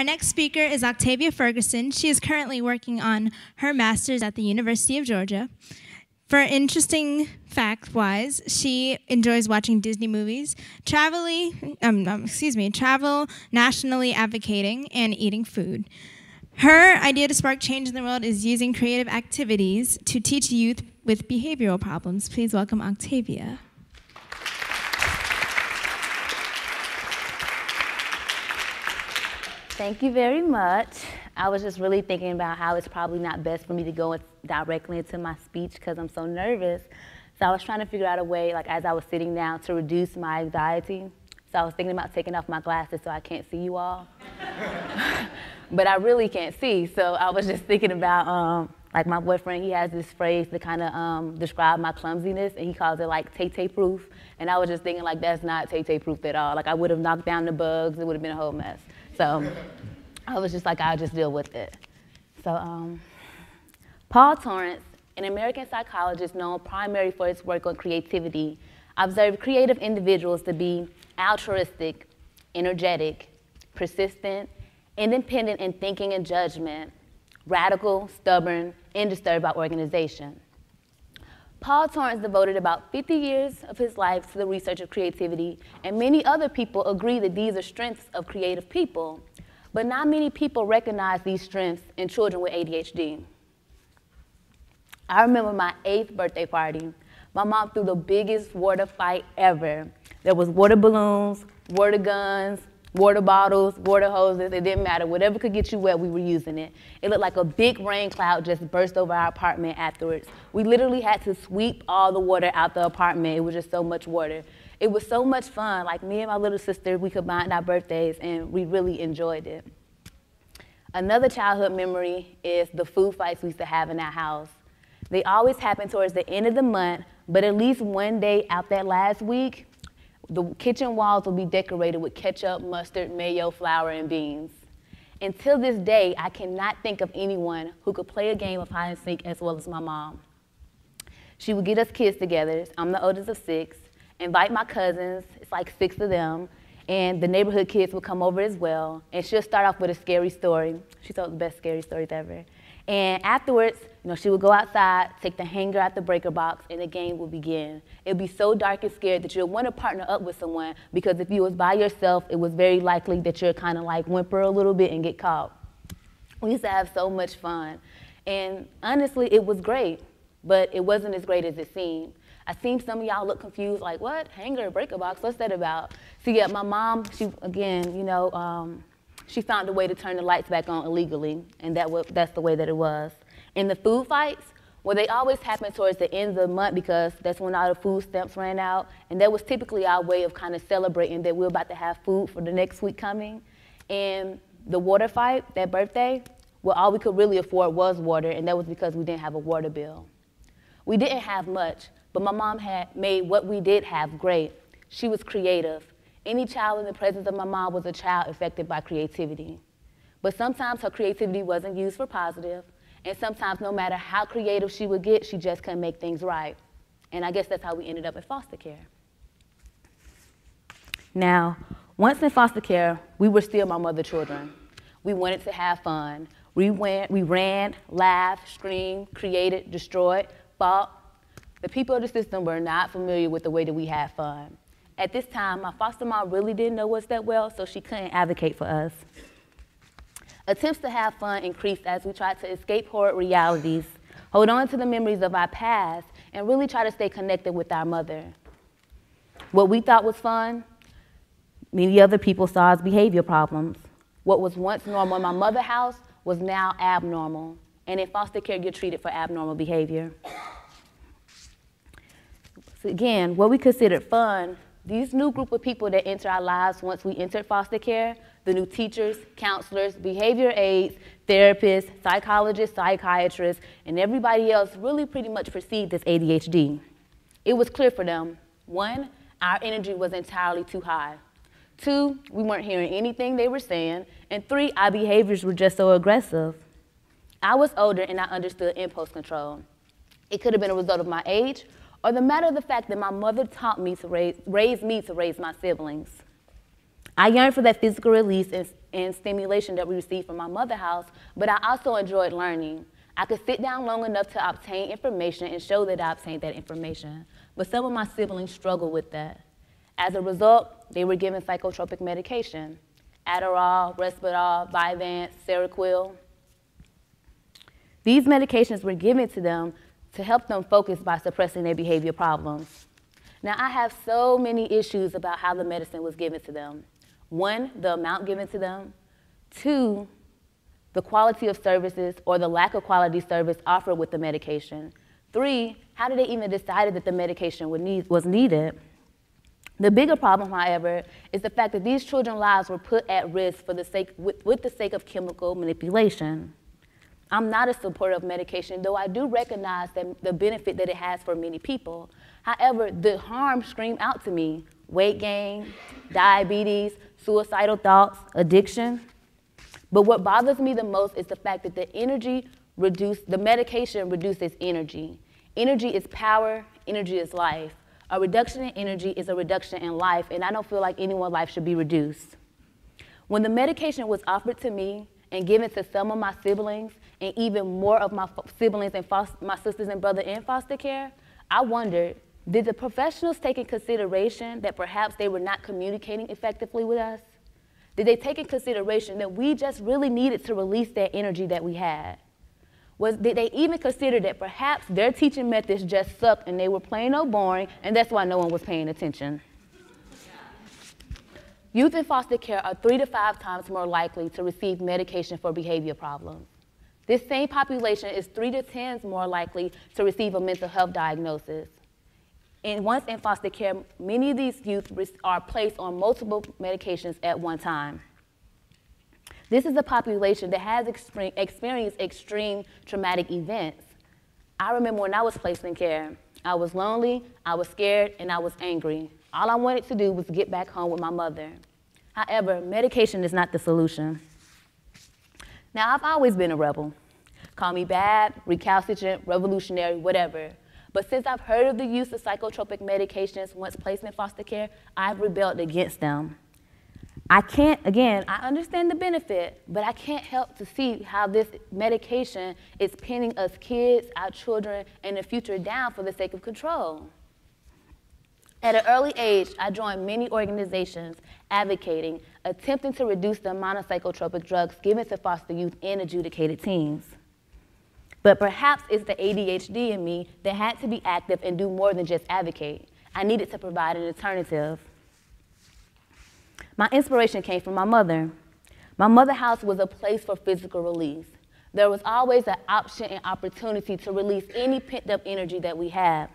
Our next speaker is Octavia Fugerson. She is currently working on her master's at the University of Georgia. For interesting fact wise, she enjoys watching Disney movies, traveling, um, um, excuse me, travel, nationally advocating, and eating food. Her idea to spark change in the world is using creative activities to teach youth with behavioral problems. Please welcome Octavia. Thank you very much. I was just really thinking about how it's probably not best for me to go directly into my speech because I'm so nervous. So I was trying to figure out a way, like as I was sitting down, to reduce my anxiety. So I was thinking about taking off my glasses so I can't see you all. but I really can't see. So I was just thinking about, um, like my boyfriend, he has this phrase to kind of um, describe my clumsiness, and he calls it like tay-tay proof. And I was just thinking like that's not tay-tay proof at all. Like I would have knocked down the bugs, it would have been a whole mess. So I was just like, I'll just deal with it. So um, Paul Torrance, an American psychologist known primarily for his work on creativity, observed creative individuals to be altruistic, energetic, persistent, independent in thinking and judgment, radical, stubborn, and disturbed by organization. Paul Torrance devoted about 50 years of his life to the research of creativity, and many other people agree that these are strengths of creative people, but not many people recognize these strengths in children with ADHD. I remember my eighth birthday party. My mom threw the biggest water fight ever. There was water balloons, water guns, water bottles, water hoses, it didn't matter. Whatever could get you wet, we were using it. It looked like a big rain cloud just burst over our apartment afterwards. We literally had to sweep all the water out the apartment. It was just so much water. It was so much fun. Like me and my little sister, we combined our birthdays and we really enjoyed it. Another childhood memory is the food fights we used to have in our house. They always happen towards the end of the month, but at least one day out that last week, the kitchen walls will be decorated with ketchup, mustard, mayo, flour, and beans. Until this day, I cannot think of anyone who could play a game of hide and seek as well as my mom. She would get us kids together. I'm the oldest of six. Invite my cousins. It's like six of them. And the neighborhood kids would come over as well. And she'll start off with a scary story. She told the best scary stories ever. And afterwards, you know, she would go outside, take the hanger out the breaker box, and the game would begin. It'd be so dark and scared that you'd want to partner up with someone because if you was by yourself, it was very likely that you'd kind of like whimper a little bit and get caught. We used to have so much fun. And honestly, it was great, but it wasn't as great as it seemed. I seen some of y'all look confused, like, what? Hanger, breaker box, what's that about? So yeah, my mom, she, again, you know, um, she found a way to turn the lights back on illegally, and that was, that's the way that it was. In the food fights, well, they always happen towards the end of the month because that's when all the food stamps ran out, and that was typically our way of kind of celebrating that we're about to have food for the next week coming. And the water fight, that birthday, well, all we could really afford was water, and that was because we didn't have a water bill. We didn't have much, but my mom had made what we did have great. She was creative. Any child in the presence of my mom was a child affected by creativity. But sometimes her creativity wasn't used for positive, and sometimes no matter how creative she would get, she just couldn't make things right. And I guess that's how we ended up in foster care. Now, once in foster care, we were still my mother children. We wanted to have fun. We, went, we ran, laughed, screamed, created, destroyed, fought. The people of the system were not familiar with the way that we had fun. At this time, my foster mom really didn't know us that well, so she couldn't advocate for us. Attempts to have fun increased as we tried to escape horrid realities, hold on to the memories of our past, and really try to stay connected with our mother. What we thought was fun, many other people saw as behavior problems. What was once normal in my mother's house was now abnormal. And in foster care, you're treated for abnormal behavior. So again, what we considered fun these new group of people that enter our lives once we entered foster care, the new teachers, counselors, behavior aides, therapists, psychologists, psychiatrists, and everybody else really pretty much perceived as ADHD. It was clear for them, one, our energy was entirely too high. Two, we weren't hearing anything they were saying. And three, our behaviors were just so aggressive. I was older and I understood impulse control. It could have been a result of my age or the matter of the fact that my mother taught me to raise, raise me to raise my siblings. I yearned for that physical release and, and stimulation that we received from my mother house, but I also enjoyed learning. I could sit down long enough to obtain information and show that I obtained that information, but some of my siblings struggled with that. As a result, they were given psychotropic medication, Adderall, Risperdal, Vyvanse, Seroquel. These medications were given to them to help them focus by suppressing their behavior problems. Now, I have so many issues about how the medicine was given to them. One, the amount given to them. Two, the quality of services or the lack of quality service offered with the medication. Three, how did they even decide that the medication need, was needed? The bigger problem, however, is the fact that these children's lives were put at risk for the sake, with, with the sake of chemical manipulation. I'm not a supporter of medication, though I do recognize that the benefit that it has for many people. However, the harm scream out to me weight gain, diabetes, suicidal thoughts, addiction. But what bothers me the most is the fact that the energy reduce, the medication reduces energy. Energy is power, energy is life. A reduction in energy is a reduction in life, and I don't feel like anyone's life should be reduced. When the medication was offered to me and given to some of my siblings, and even more of my siblings and my sisters and brother in foster care, I wondered, did the professionals take in consideration that perhaps they were not communicating effectively with us? Did they take in consideration that we just really needed to release that energy that we had? Was, did they even consider that perhaps their teaching methods just sucked and they were plain old boring and that's why no one was paying attention? Youth in foster care are three to five times more likely to receive medication for behavior problems. This same population is three to 10 more likely to receive a mental health diagnosis. And once in foster care, many of these youth are placed on multiple medications at one time. This is a population that has experienced extreme traumatic events. I remember when I was placed in care, I was lonely, I was scared, and I was angry. All I wanted to do was get back home with my mother. However, medication is not the solution. Now, I've always been a rebel. Call me bad, recalcitrant, revolutionary, whatever. But since I've heard of the use of psychotropic medications once placed in foster care, I've rebelled against them. I can't, again, I understand the benefit, but I can't help to see how this medication is pinning us kids, our children, and the future down for the sake of control. At an early age, I joined many organizations advocating, attempting to reduce the amount of psychotropic drugs given to foster youth and adjudicated teens. But perhaps it's the ADHD in me that had to be active and do more than just advocate. I needed to provide an alternative. My inspiration came from my mother. My mother house was a place for physical release. There was always an option and opportunity to release any pent up energy that we had.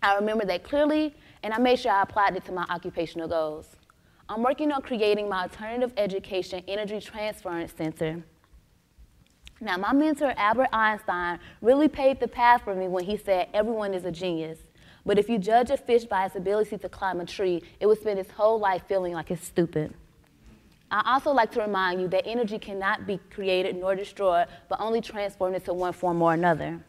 I remember that clearly, and I made sure I applied it to my occupational goals. I'm working on creating my alternative education energy transference center now, my mentor, Albert Einstein, really paved the path for me when he said, everyone is a genius. But if you judge a fish by its ability to climb a tree, it will spend its whole life feeling like it's stupid. I also like to remind you that energy cannot be created nor destroyed, but only transformed into one form or another.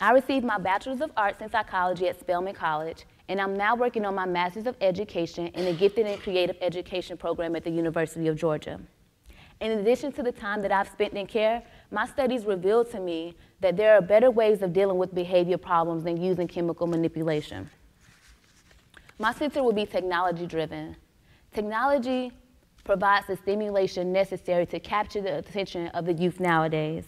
I received my Bachelor's of Arts in Psychology at Spelman College, and I'm now working on my Master's of Education in the Gifted and Creative Education program at the University of Georgia. In addition to the time that I've spent in care, my studies revealed to me that there are better ways of dealing with behavior problems than using chemical manipulation. My center will be technology driven. Technology provides the stimulation necessary to capture the attention of the youth nowadays.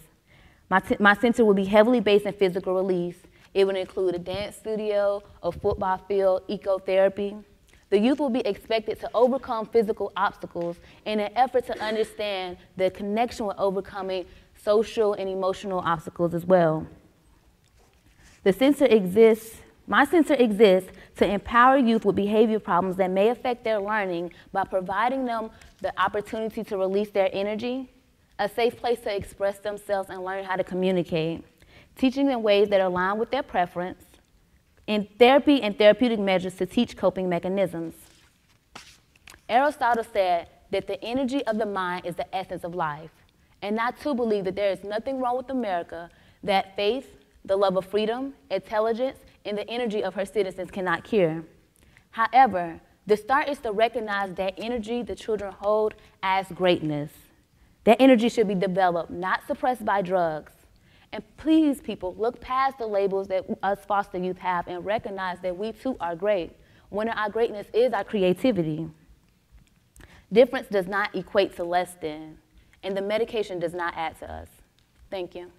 My, my center will be heavily based in physical release. It will include a dance studio, a football field, ecotherapy, the youth will be expected to overcome physical obstacles in an effort to understand the connection with overcoming social and emotional obstacles as well. The center exists, my center exists to empower youth with behavior problems that may affect their learning by providing them the opportunity to release their energy, a safe place to express themselves and learn how to communicate, teaching them ways that align with their preference, in therapy and therapeutic measures to teach coping mechanisms. Aristotle said that the energy of the mind is the essence of life, and I too believe that there is nothing wrong with America that faith, the love of freedom, intelligence, and the energy of her citizens cannot cure. However, The start is to recognize that energy the children hold as greatness. That energy should be developed, not suppressed by drugs. And please, people, look past the labels that us foster youth have and recognize that we too are great. One of our greatness is our creativity. Difference does not equate to less than, and the medication does not add to us. Thank you.